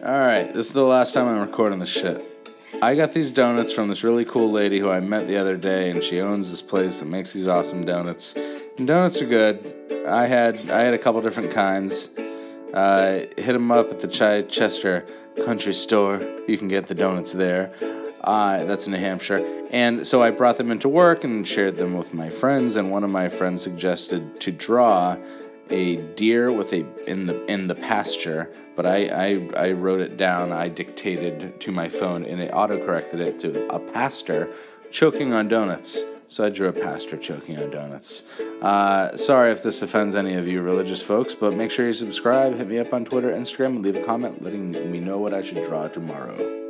All right, this is the last time I'm recording this shit. I got these donuts from this really cool lady who I met the other day, and she owns this place that makes these awesome donuts. And donuts are good. I had I had a couple different kinds. Uh, hit them up at the Chichester Country Store. You can get the donuts there. Uh, that's in New Hampshire. And so I brought them into work and shared them with my friends. And one of my friends suggested to draw a deer with a in the in the pasture. But I I, I wrote it down. I dictated to my phone, and it auto corrected it to a pastor choking on donuts. So I drew a pastor choking on donuts. Uh, sorry if this offends any of you religious folks, but make sure you subscribe, hit me up on Twitter, Instagram, and leave a comment letting me know what I should draw tomorrow.